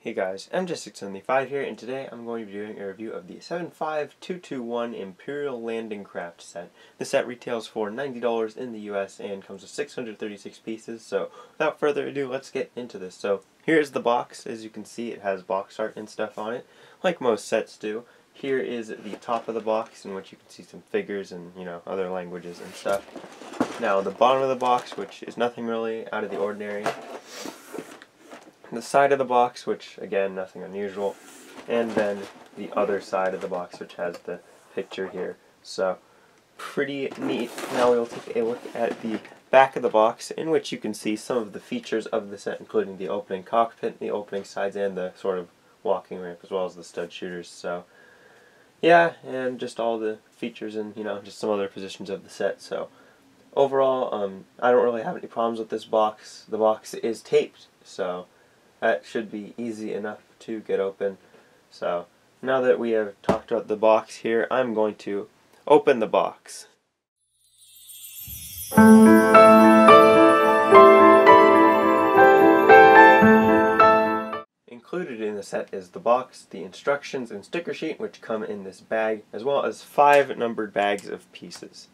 Hey guys, MJ675 here, and today I'm going to be doing a review of the 75221 Imperial Landing Craft set. This set retails for $90 in the US and comes with 636 pieces, so without further ado, let's get into this. So, here's the box. As you can see, it has box art and stuff on it, like most sets do. Here is the top of the box, in which you can see some figures and, you know, other languages and stuff. Now, the bottom of the box, which is nothing really out of the ordinary, the side of the box, which again, nothing unusual, and then the other side of the box, which has the picture here. So, pretty neat. Now we'll take a look at the back of the box, in which you can see some of the features of the set, including the opening cockpit, the opening sides, and the sort of walking ramp, as well as the stud shooters. So, yeah, and just all the features and, you know, just some other positions of the set. So, overall, um, I don't really have any problems with this box. The box is taped, so that should be easy enough to get open. So now that we have talked about the box here, I'm going to open the box. Included in the set is the box, the instructions and sticker sheet which come in this bag, as well as five numbered bags of pieces.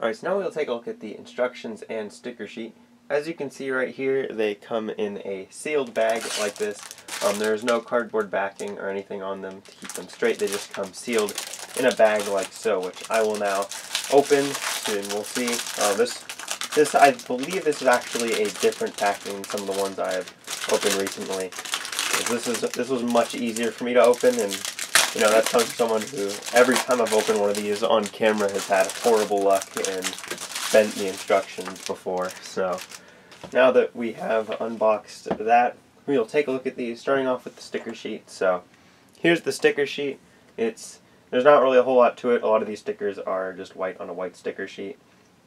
Alright, so now we'll take a look at the instructions and sticker sheet. As you can see right here, they come in a sealed bag like this. Um, there's no cardboard backing or anything on them to keep them straight. They just come sealed in a bag like so, which I will now open and we'll see. Uh, this, this I believe this is actually a different packing than some of the ones I have opened recently. This is this was much easier for me to open, and you know that's someone who every time I've opened one of these on camera has had horrible luck and bent the instructions before. So now that we have unboxed that, we'll take a look at these, starting off with the sticker sheet. So here's the sticker sheet. It's There's not really a whole lot to it. A lot of these stickers are just white on a white sticker sheet.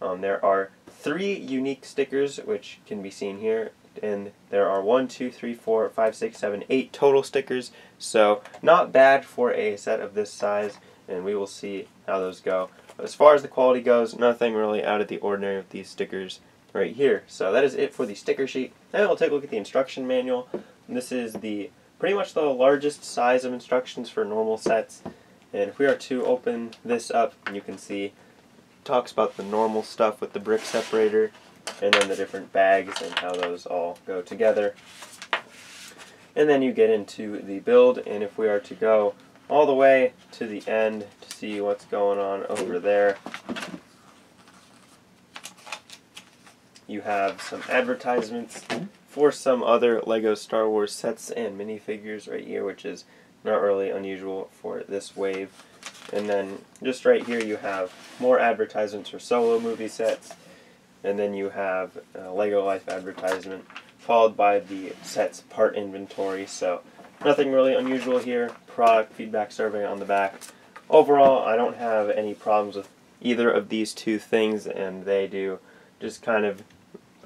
Um, there are three unique stickers, which can be seen here. And there are one, two, three, four, five, six, seven, eight total stickers. So not bad for a set of this size. And we will see how those go. As far as the quality goes, nothing really out of the ordinary with these stickers right here. So that is it for the sticker sheet. Now we'll take a look at the instruction manual. This is the pretty much the largest size of instructions for normal sets. And if we are to open this up, you can see talks about the normal stuff with the brick separator and then the different bags and how those all go together. And then you get into the build and if we are to go all the way to the end to see what's going on over there. You have some advertisements for some other LEGO Star Wars sets and minifigures right here, which is not really unusual for this wave. And then just right here you have more advertisements for solo movie sets. And then you have a LEGO Life advertisement, followed by the set's part inventory. So Nothing really unusual here. Product feedback survey on the back. Overall, I don't have any problems with either of these two things, and they do just kind of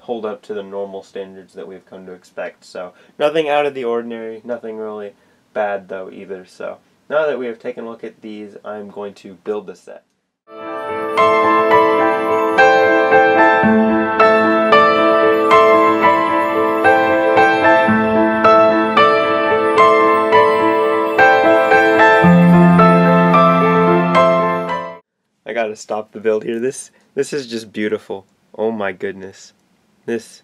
hold up to the normal standards that we've come to expect. So, nothing out of the ordinary, nothing really bad though either. So, now that we have taken a look at these, I'm going to build the set. Gotta stop the build here. This this is just beautiful. Oh my goodness. This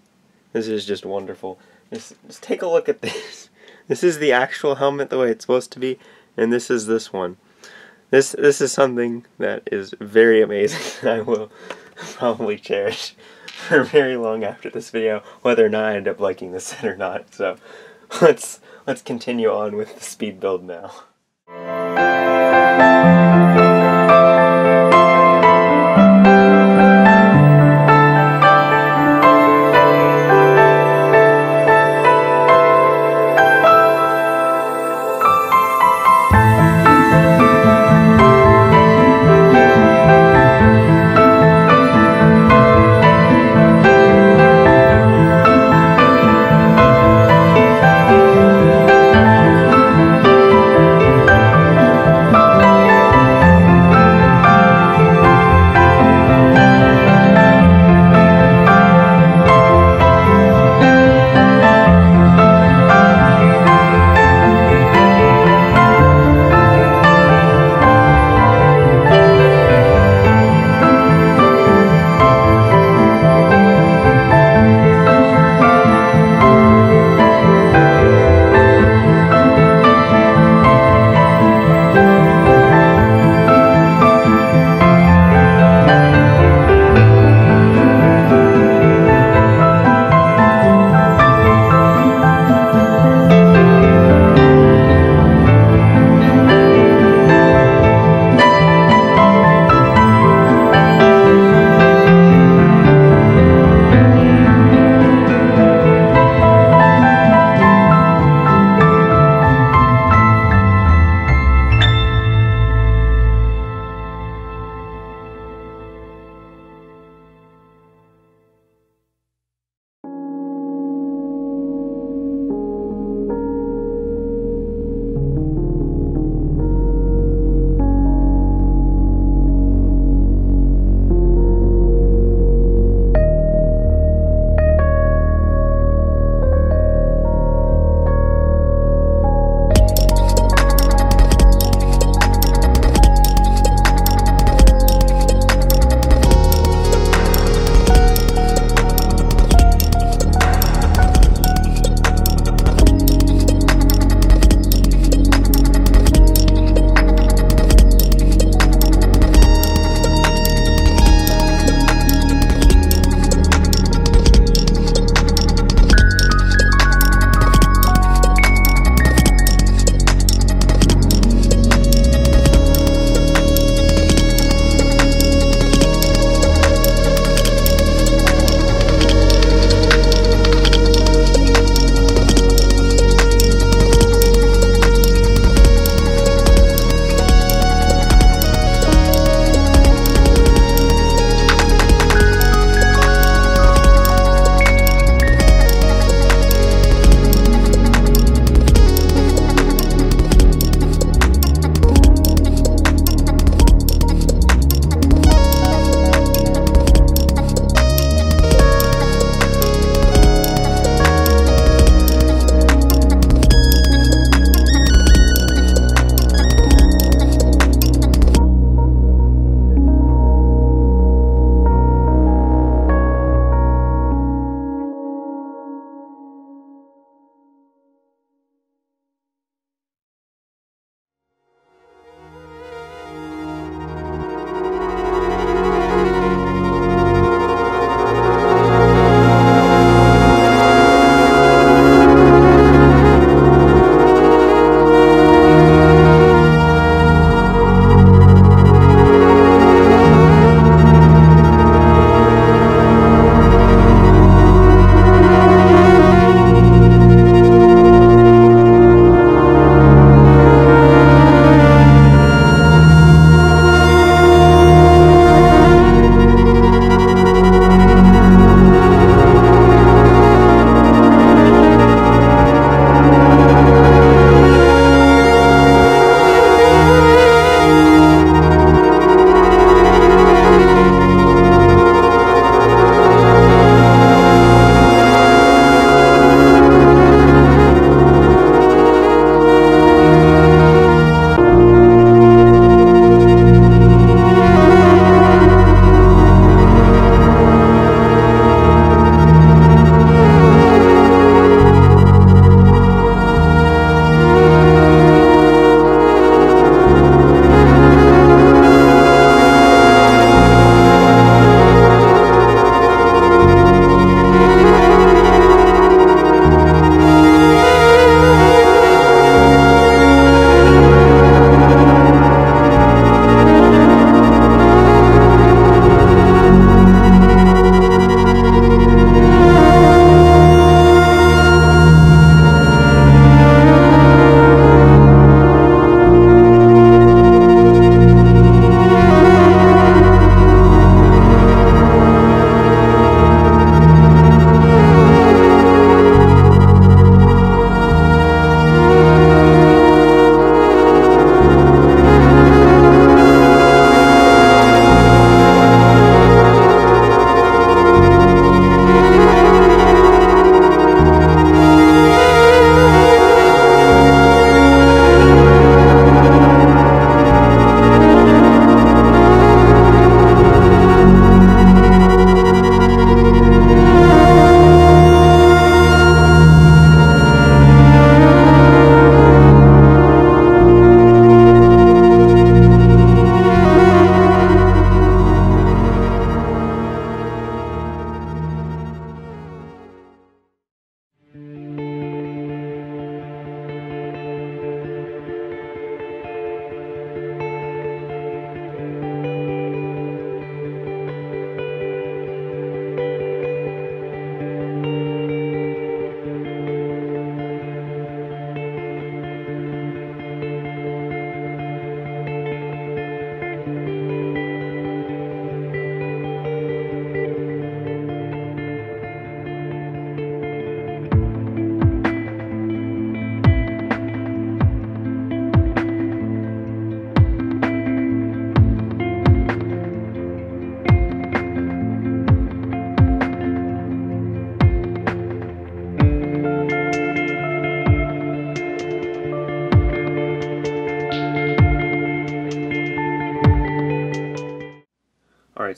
this is just wonderful. Just, just take a look at this. This is the actual helmet the way it's supposed to be, and this is this one. This this is something that is very amazing. I will probably cherish for very long after this video, whether or not I end up liking this set or not. So let's let's continue on with the speed build now.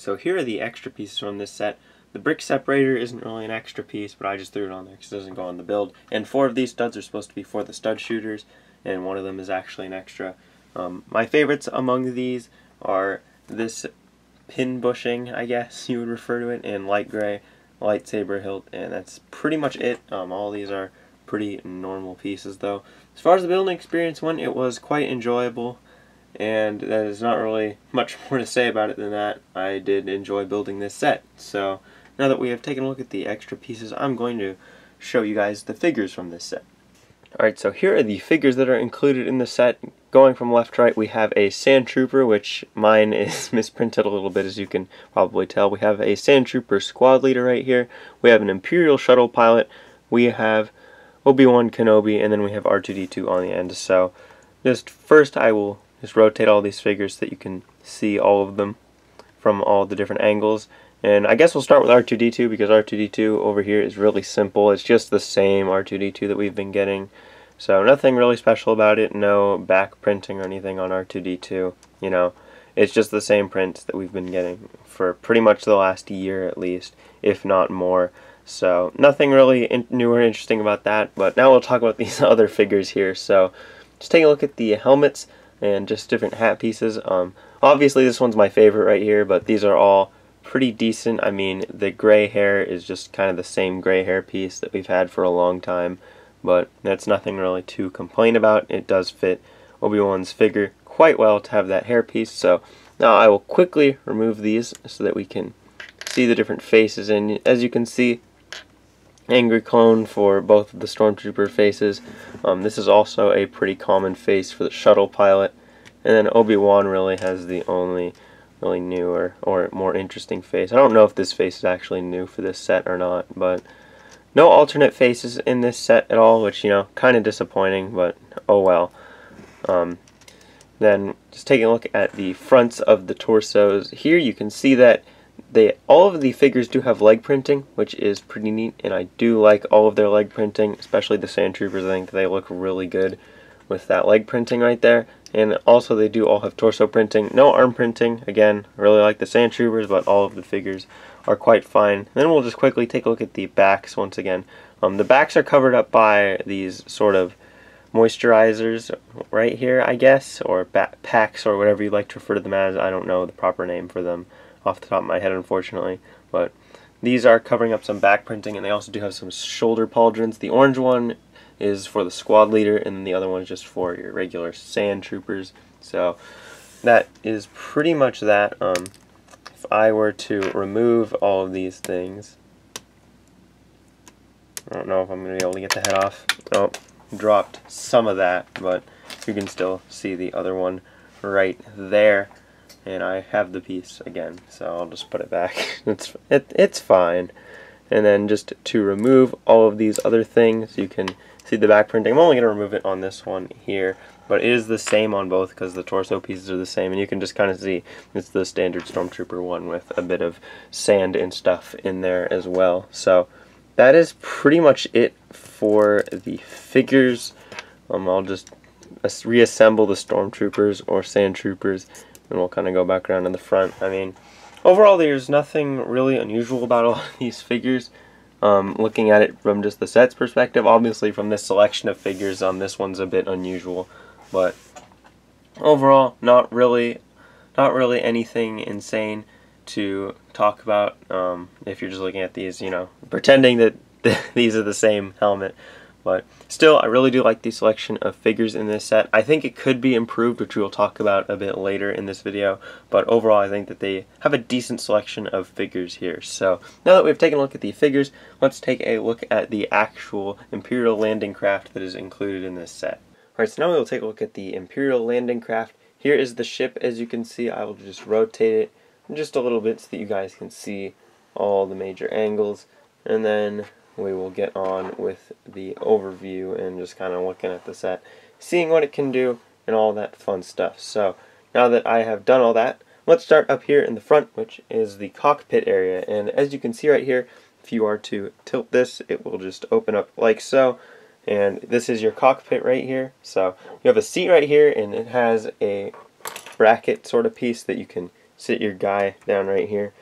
So here are the extra pieces from this set. The brick separator isn't really an extra piece, but I just threw it on there because it doesn't go on the build. And four of these studs are supposed to be for the stud shooters, and one of them is actually an extra. Um, my favorites among these are this pin bushing, I guess you would refer to it, in light gray, lightsaber hilt, and that's pretty much it. Um, all these are pretty normal pieces though. As far as the building experience went, it was quite enjoyable and there's not really much more to say about it than that. I did enjoy building this set. So now that we have taken a look at the extra pieces, I'm going to show you guys the figures from this set. Alright, so here are the figures that are included in the set. Going from left to right, we have a Sand Trooper, which mine is misprinted a little bit, as you can probably tell. We have a Sand Trooper squad leader right here. We have an Imperial shuttle pilot. We have Obi-Wan Kenobi, and then we have R2-D2 on the end. So, just first I will just rotate all these figures so that you can see all of them from all the different angles. And I guess we'll start with R2-D2 because R2-D2 over here is really simple. It's just the same R2-D2 that we've been getting. So nothing really special about it. No back printing or anything on R2-D2. You know, it's just the same prints that we've been getting for pretty much the last year at least, if not more. So nothing really new or interesting about that. But now we'll talk about these other figures here. So just take a look at the helmets and just different hat pieces. Um, obviously this one's my favorite right here, but these are all pretty decent. I mean, the gray hair is just kind of the same gray hair piece that we've had for a long time, but that's nothing really to complain about. It does fit Obi-Wan's figure quite well to have that hair piece, so now I will quickly remove these so that we can see the different faces, and as you can see, angry clone for both of the stormtrooper faces. Um, this is also a pretty common face for the shuttle pilot. And then Obi-Wan really has the only really newer or more interesting face. I don't know if this face is actually new for this set or not, but no alternate faces in this set at all, which, you know, kind of disappointing, but oh well. Um, then just taking a look at the fronts of the torsos. Here you can see that they all of the figures do have leg printing, which is pretty neat, and I do like all of their leg printing, especially the Sand Troopers. I think they look really good with that leg printing right there. And also they do all have torso printing. No arm printing. Again, really like the Sand Troopers, but all of the figures are quite fine. then we'll just quickly take a look at the backs once again. Um, the backs are covered up by these sort of moisturizers right here, I guess, or packs or whatever you like to refer to them as. I don't know the proper name for them off the top of my head, unfortunately. But these are covering up some back printing, and they also do have some shoulder pauldrons. The orange one is for the squad leader, and the other one is just for your regular sand troopers. So that is pretty much that. Um, if I were to remove all of these things, I don't know if I'm going to be able to get the head off. Oh, dropped some of that, but you can still see the other one right there and I have the piece again so I'll just put it back. It's it, it's fine. And then just to remove all of these other things you can see the back printing. I'm only going to remove it on this one here but it is the same on both because the torso pieces are the same and you can just kind of see it's the standard Stormtrooper one with a bit of sand and stuff in there as well. So that is pretty much it for the figures. Um, I'll just reassemble the Stormtroopers or Sand Troopers and we'll kind of go back around to the front. I mean, overall there's nothing really unusual about all these figures. Um, looking at it from just the set's perspective, obviously from this selection of figures, um, this one's a bit unusual, but overall, not really, not really anything insane to talk about. Um, if you're just looking at these, you know, pretending that these are the same helmet. But still, I really do like the selection of figures in this set. I think it could be improved, which we'll talk about a bit later in this video. But overall, I think that they have a decent selection of figures here. So now that we've taken a look at the figures, let's take a look at the actual Imperial landing craft that is included in this set. Alright, so now we'll take a look at the Imperial landing craft. Here is the ship, as you can see. I will just rotate it just a little bit so that you guys can see all the major angles. And then we will get on with the overview and just kind of looking at the set, seeing what it can do, and all that fun stuff. So now that I have done all that, let's start up here in the front, which is the cockpit area. And as you can see right here, if you are to tilt this, it will just open up like so. And this is your cockpit right here. So you have a seat right here, and it has a bracket sort of piece that you can sit your guy down right here.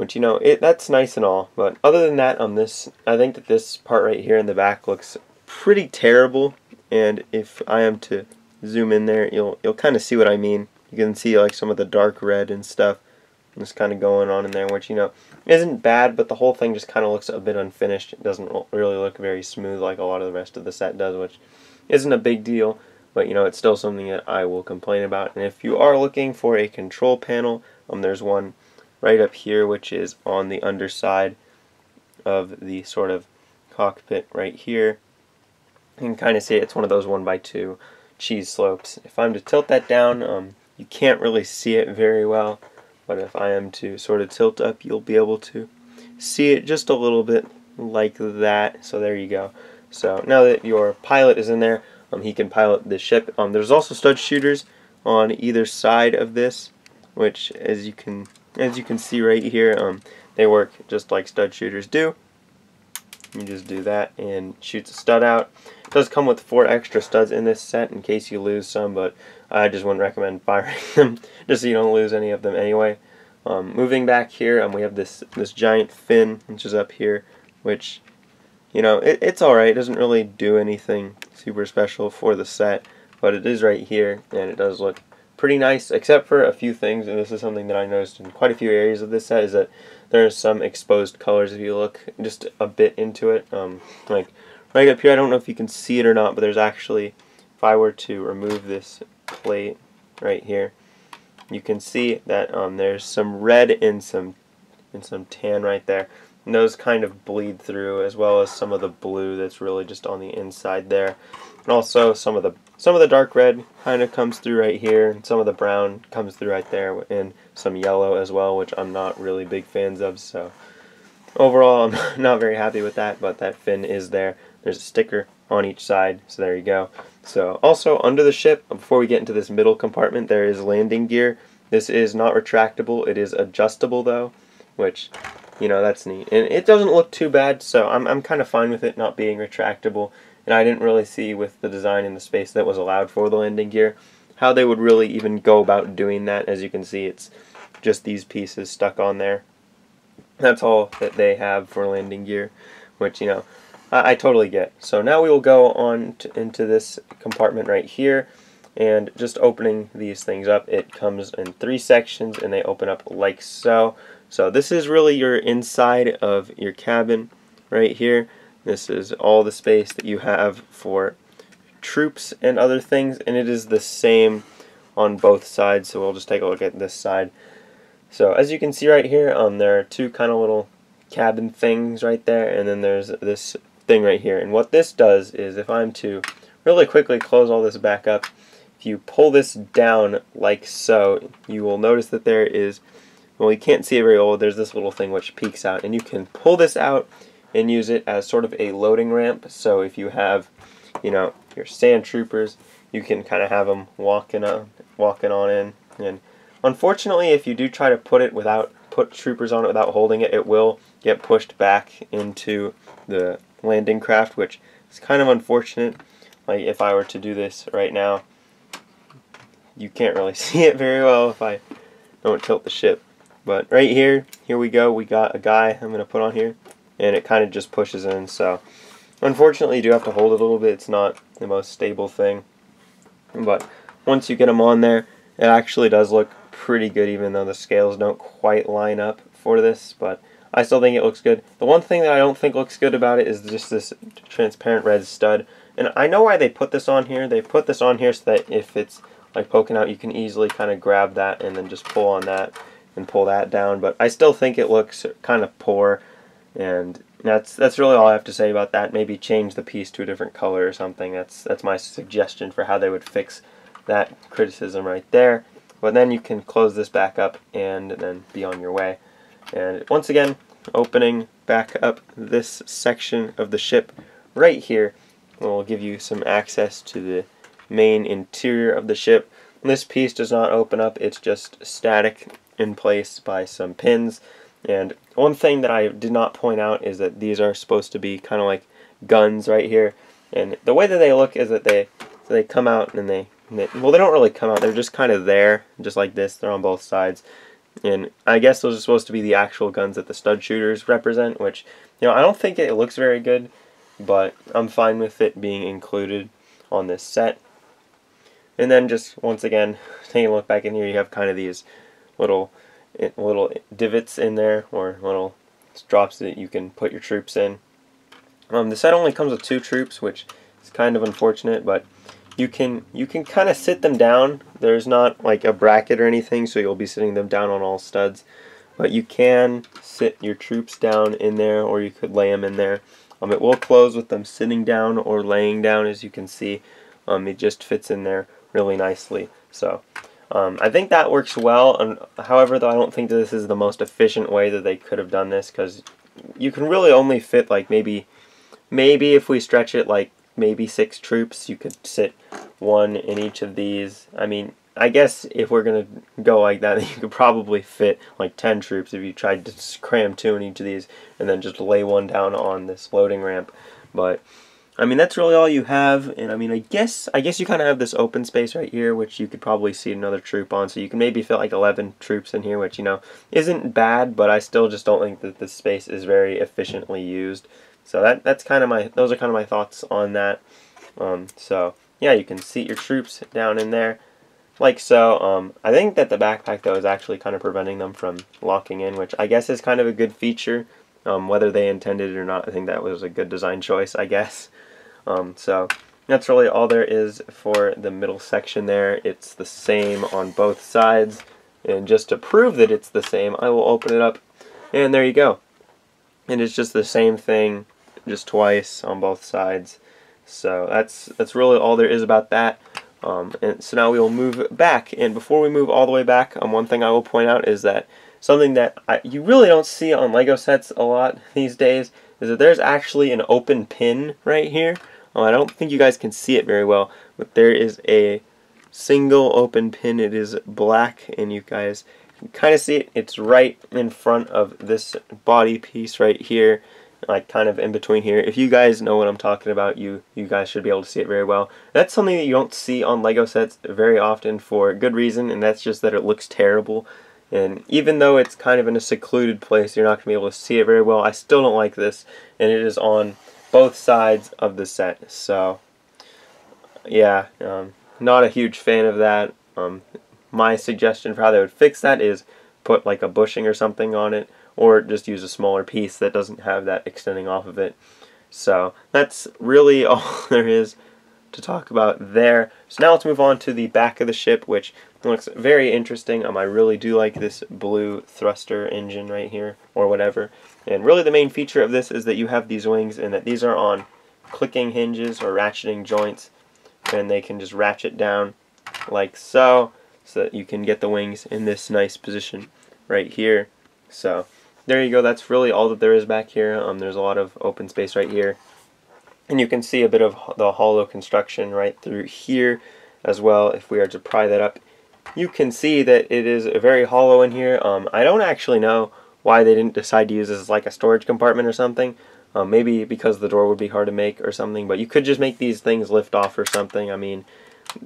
Which you know, it that's nice and all, but other than that, on this, I think that this part right here in the back looks pretty terrible. And if I am to zoom in there, you'll you'll kind of see what I mean. You can see like some of the dark red and stuff just kind of going on in there, which you know isn't bad, but the whole thing just kind of looks a bit unfinished. It doesn't really look very smooth like a lot of the rest of the set does, which isn't a big deal. But you know, it's still something that I will complain about. And if you are looking for a control panel, um, there's one right up here, which is on the underside of the sort of cockpit right here. You can kind of see it's one of those one by two cheese slopes. If I'm to tilt that down, um, you can't really see it very well, but if I am to sort of tilt up, you'll be able to see it just a little bit like that. So there you go. So now that your pilot is in there, um, he can pilot the ship. Um, there's also stud shooters on either side of this, which as you can as you can see right here, um, they work just like stud shooters do. You just do that and shoots a stud out. It does come with four extra studs in this set in case you lose some, but I just wouldn't recommend firing them just so you don't lose any of them anyway. Um, moving back here, um, we have this this giant fin, which is up here, which, you know, it, it's alright. It doesn't really do anything super special for the set, but it is right here, and it does look pretty nice, except for a few things, and this is something that I noticed in quite a few areas of this set, is that there are some exposed colors if you look just a bit into it. Um, like right up here, I don't know if you can see it or not, but there's actually, if I were to remove this plate right here, you can see that um, there's some red and some and some tan right there. And those kind of bleed through as well as some of the blue that's really just on the inside there. And also some of the some of the dark red kind of comes through right here, and some of the brown comes through right there, and some yellow as well, which I'm not really big fans of. So overall, I'm not very happy with that, but that fin is there. There's a sticker on each side, so there you go. So also under the ship, before we get into this middle compartment, there is landing gear. This is not retractable. It is adjustable though, which you know that's neat, and it doesn't look too bad. So I'm I'm kind of fine with it not being retractable and I didn't really see with the design in the space that was allowed for the landing gear how they would really even go about doing that. As you can see, it's just these pieces stuck on there. That's all that they have for landing gear, which, you know, I, I totally get. So now we will go on to, into this compartment right here, and just opening these things up, it comes in three sections, and they open up like so. So this is really your inside of your cabin right here. This is all the space that you have for troops and other things, and it is the same on both sides. So we'll just take a look at this side. So as you can see right here, um, there are two kind of little cabin things right there, and then there's this thing right here. And what this does is if I'm to really quickly close all this back up, if you pull this down like so, you will notice that there is, well you can't see it very well, there's this little thing which peeks out, and you can pull this out and use it as sort of a loading ramp. So if you have, you know, your sand troopers, you can kind of have them walking on, walking on in. And unfortunately, if you do try to put it without put troopers on it without holding it, it will get pushed back into the landing craft, which is kind of unfortunate. Like if I were to do this right now, you can't really see it very well if I don't tilt the ship. But right here, here we go. We got a guy I'm going to put on here and it kind of just pushes in. So unfortunately you do have to hold it a little bit. It's not the most stable thing. But once you get them on there, it actually does look pretty good even though the scales don't quite line up for this. But I still think it looks good. The one thing that I don't think looks good about it is just this transparent red stud. And I know why they put this on here. They put this on here so that if it's like poking out, you can easily kind of grab that and then just pull on that and pull that down. But I still think it looks kind of poor. And that's that's really all I have to say about that. Maybe change the piece to a different color or something. That's that's my suggestion for how they would fix that criticism right there. But then you can close this back up and then be on your way. And once again, opening back up this section of the ship right here will give you some access to the main interior of the ship. This piece does not open up, it's just static in place by some pins and one thing that I did not point out is that these are supposed to be kind of like guns right here. And the way that they look is that they so they come out and they They, well, they don't really come out. They're just kind of there, just like this. They're on both sides. And I guess those are supposed to be the actual guns that the stud shooters represent, which, you know, I don't think it looks very good, but I'm fine with it being included on this set. And then just, once again, taking a look back in here, you have kind of these little little divots in there, or little drops that you can put your troops in. Um, the set only comes with two troops, which is kind of unfortunate, but you can you can kind of sit them down. There's not like a bracket or anything, so you'll be sitting them down on all studs. But you can sit your troops down in there, or you could lay them in there. Um, it will close with them sitting down or laying down, as you can see. Um, it just fits in there really nicely. So um, I think that works well. And, however, though, I don't think this is the most efficient way that they could have done this because you can really only fit like maybe, maybe if we stretch it like maybe six troops, you could sit one in each of these. I mean, I guess if we're going to go like that, you could probably fit like 10 troops if you tried to cram two in each of these and then just lay one down on this loading ramp. But I mean, that's really all you have, and I mean, I guess I guess you kind of have this open space right here, which you could probably see another troop on, so you can maybe fit like 11 troops in here, which, you know, isn't bad, but I still just don't think that this space is very efficiently used. So that that's kind of my, those are kind of my thoughts on that. Um, so, yeah, you can seat your troops down in there, like so. Um, I think that the backpack, though, is actually kind of preventing them from locking in, which I guess is kind of a good feature. Um, whether they intended it or not, I think that was a good design choice, I guess. Um, so that's really all there is for the middle section there. It's the same on both sides. And just to prove that it's the same, I will open it up. And there you go. And it's just the same thing, just twice on both sides. So that's that's really all there is about that. Um, and so now we will move back. And before we move all the way back, um, one thing I will point out is that something that I, you really don't see on Lego sets a lot these days is that there's actually an open pin right here. Oh, I don't think you guys can see it very well, but there is a single open pin. It is black, and you guys can kind of see it. It's right in front of this body piece right here, like kind of in between here. If you guys know what I'm talking about, you you guys should be able to see it very well. That's something that you don't see on Lego sets very often for good reason, and that's just that it looks terrible. And even though it's kind of in a secluded place, you're not going to be able to see it very well. I still don't like this, and it is on both sides of the set. So, yeah, um, not a huge fan of that. Um, my suggestion for how they would fix that is put like a bushing or something on it, or just use a smaller piece that doesn't have that extending off of it. So that's really all there is to talk about there. So now let's move on to the back of the ship, which looks very interesting. Um, I really do like this blue thruster engine right here, or whatever. And really the main feature of this is that you have these wings and that these are on clicking hinges or ratcheting joints and they can just ratchet down like so so that you can get the wings in this nice position right here. So there you go. That's really all that there is back here. Um, there's a lot of open space right here. And you can see a bit of the hollow construction right through here as well. If we are to pry that up, you can see that it is very hollow in here. Um, I don't actually know why they didn't decide to use this as like a storage compartment or something. Um, maybe because the door would be hard to make or something, but you could just make these things lift off or something. I mean,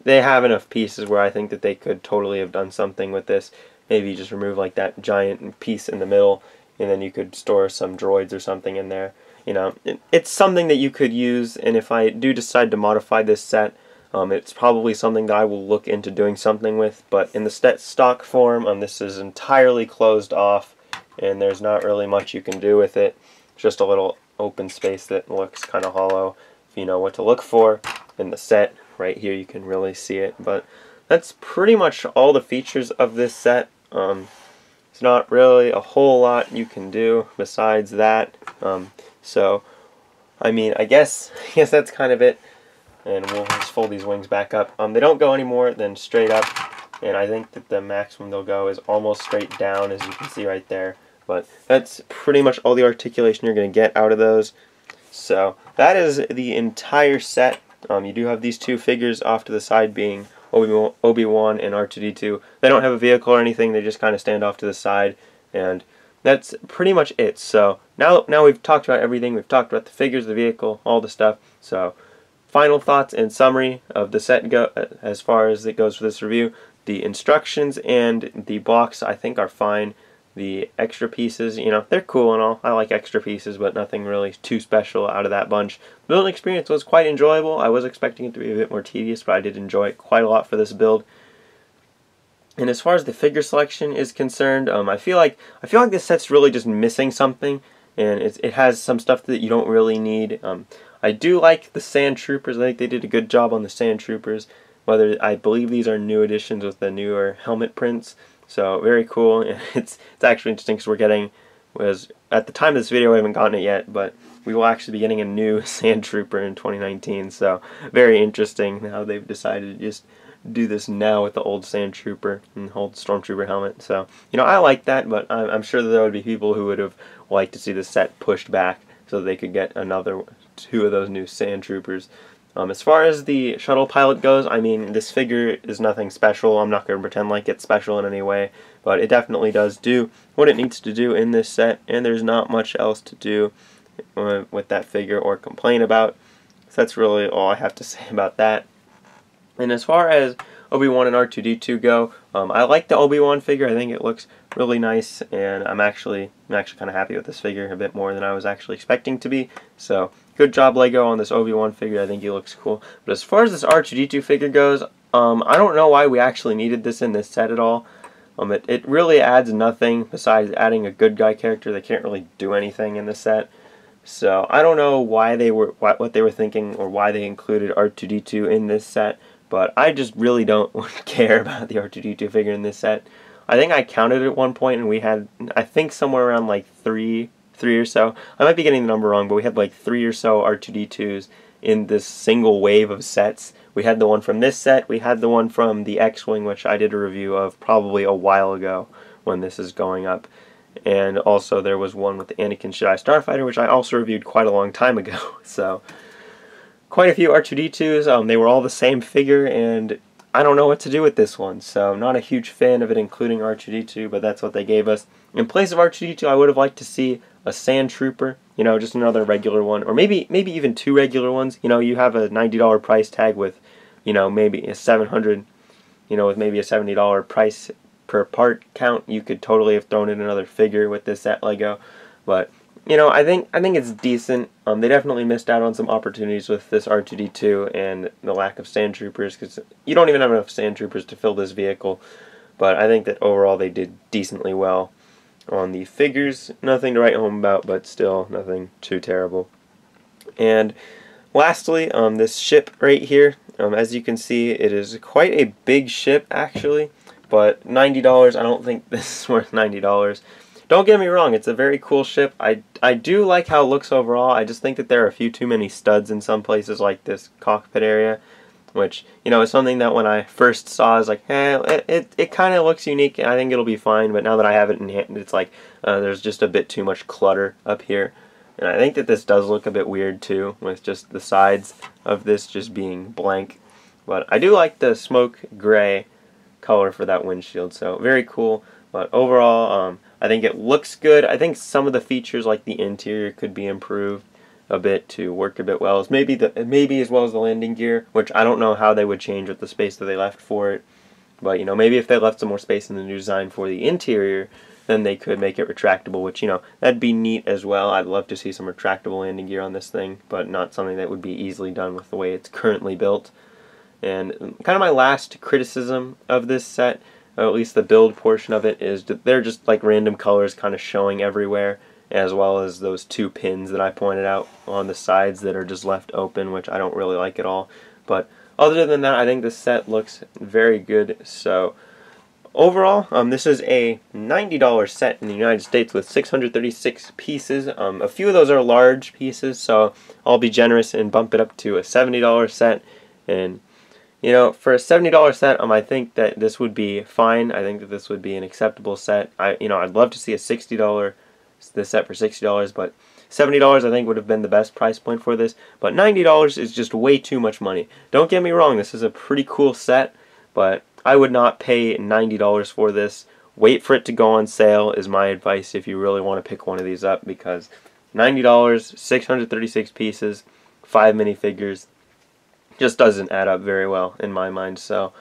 they have enough pieces where I think that they could totally have done something with this. Maybe just remove like that giant piece in the middle, and then you could store some droids or something in there. You know, it, it's something that you could use, and if I do decide to modify this set, um, it's probably something that I will look into doing something with, but in the stock form, um, this is entirely closed off and there's not really much you can do with it. Just a little open space that looks kind of hollow if you know what to look for. In the set, right here, you can really see it. But that's pretty much all the features of this set. Um, it's not really a whole lot you can do besides that. Um, so, I mean, I guess, I guess that's kind of it. And we'll just fold these wings back up. Um, they don't go any more than straight up. And I think that the maximum they'll go is almost straight down, as you can see right there. But that's pretty much all the articulation you're going to get out of those. So that is the entire set. Um, you do have these two figures off to the side being Obi-Wan and R2-D2. They don't have a vehicle or anything. They just kind of stand off to the side. And that's pretty much it. So now, now we've talked about everything. We've talked about the figures, the vehicle, all the stuff. So final thoughts and summary of the set go as far as it goes for this review. The instructions and the box I think are fine. The extra pieces, you know, they're cool and all. I like extra pieces, but nothing really too special out of that bunch. The building experience was quite enjoyable. I was expecting it to be a bit more tedious, but I did enjoy it quite a lot for this build. And as far as the figure selection is concerned, um, I feel like I feel like this set's really just missing something, and it has some stuff that you don't really need. Um, I do like the Sand Troopers. I think they did a good job on the Sand Troopers. Whether I believe these are new additions with the newer helmet prints, so very cool. It's it's actually interesting because we're getting was at the time of this video we haven't gotten it yet, but we will actually be getting a new Sand Trooper in 2019. So very interesting how they've decided to just do this now with the old Sand Trooper and old Stormtrooper helmet. So you know I like that, but I'm, I'm sure that there would be people who would have liked to see the set pushed back so they could get another two of those new Sand Troopers. Um, as far as the shuttle pilot goes, I mean, this figure is nothing special. I'm not going to pretend like it's special in any way, but it definitely does do what it needs to do in this set, and there's not much else to do uh, with that figure or complain about. So that's really all I have to say about that. And as far as Obi-Wan and R2-D2 go, um, I like the Obi-Wan figure. I think it looks really nice, and I'm actually I'm actually kind of happy with this figure a bit more than I was actually expecting to be. So good job Lego on this Obi-Wan figure. I think he looks cool. But as far as this R2-D2 figure goes, um, I don't know why we actually needed this in this set at all. Um, it, it really adds nothing besides adding a good guy character. They can't really do anything in the set. So I don't know why they were what, what they were thinking or why they included R2-D2 in this set. But I just really don't care about the R2-D2 figure in this set. I think I counted at one point and we had, I think somewhere around like three, three or so. I might be getting the number wrong, but we had like three or so R2D2s in this single wave of sets. We had the one from this set, we had the one from the X-Wing, which I did a review of probably a while ago when this is going up. And also there was one with the Anakin Jedi Starfighter, which I also reviewed quite a long time ago. So, quite a few R2D2s. Um, they were all the same figure, and I don't know what to do with this one, so I'm not a huge fan of it including R2-D2, but that's what they gave us. In place of R2-D2, I would have liked to see a Sand Trooper, you know, just another regular one, or maybe maybe even two regular ones. You know, you have a $90 price tag with, you know, maybe a 700, you know, with maybe a $70 price per part count, you could totally have thrown in another figure with this set Lego, but you know, I think I think it's decent. Um, they definitely missed out on some opportunities with this R2D2 and the lack of sand troopers because you don't even have enough sand troopers to fill this vehicle. But I think that overall they did decently well on the figures. Nothing to write home about, but still nothing too terrible. And lastly, um, this ship right here. Um, as you can see, it is quite a big ship actually, but $90. I don't think this is worth $90. Don't get me wrong, it's a very cool ship. I, I do like how it looks overall. I just think that there are a few too many studs in some places like this cockpit area, which, you know, is something that when I first saw, I was like, eh, it, it, it kind of looks unique, and I think it'll be fine, but now that I have it in hand, it's like, uh, there's just a bit too much clutter up here. And I think that this does look a bit weird too, with just the sides of this just being blank. But I do like the smoke gray color for that windshield, so very cool. But overall, um, I think it looks good. I think some of the features like the interior could be improved a bit to work a bit well. As maybe the maybe as well as the landing gear, which I don't know how they would change with the space that they left for it. But you know, maybe if they left some more space in the new design for the interior, then they could make it retractable, which you know that'd be neat as well. I'd love to see some retractable landing gear on this thing, but not something that would be easily done with the way it's currently built. And kind of my last criticism of this set or at least the build portion of it, is they're just like random colors kind of showing everywhere, as well as those two pins that I pointed out on the sides that are just left open, which I don't really like at all. But other than that, I think the set looks very good. So overall, um, this is a $90 set in the United States with 636 pieces. Um, a few of those are large pieces, so I'll be generous and bump it up to a $70 set. And you know, for a $70 set, um, I think that this would be fine. I think that this would be an acceptable set. I, you know, I'd love to see a $60 this set for $60, but $70 I think would have been the best price point for this, but $90 is just way too much money. Don't get me wrong, this is a pretty cool set, but I would not pay $90 for this. Wait for it to go on sale is my advice if you really want to pick one of these up because $90, 636 pieces, 5 minifigures, just doesn't add up very well in my mind. So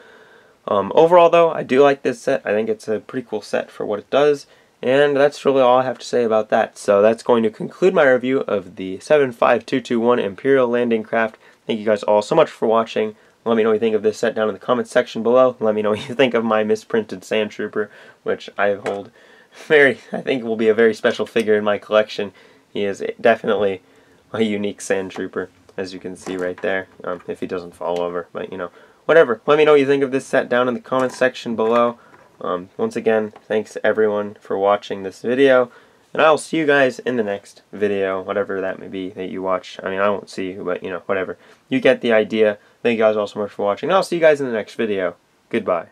um, overall, though, I do like this set. I think it's a pretty cool set for what it does. And that's really all I have to say about that. So that's going to conclude my review of the 75221 Imperial Landing Craft. Thank you guys all so much for watching. Let me know what you think of this set down in the comments section below. Let me know what you think of my misprinted Sand Trooper, which I hold very, I think will be a very special figure in my collection. He is definitely a unique Sand Trooper, as you can see right there, um, if he doesn't fall over. But, you know, whatever. Let me know what you think of this set down in the comments section below. Um, once again, thanks everyone for watching this video. And I'll see you guys in the next video, whatever that may be that you watch. I mean, I won't see you, but, you know, whatever. You get the idea. Thank you guys all so much for watching. And I'll see you guys in the next video. Goodbye.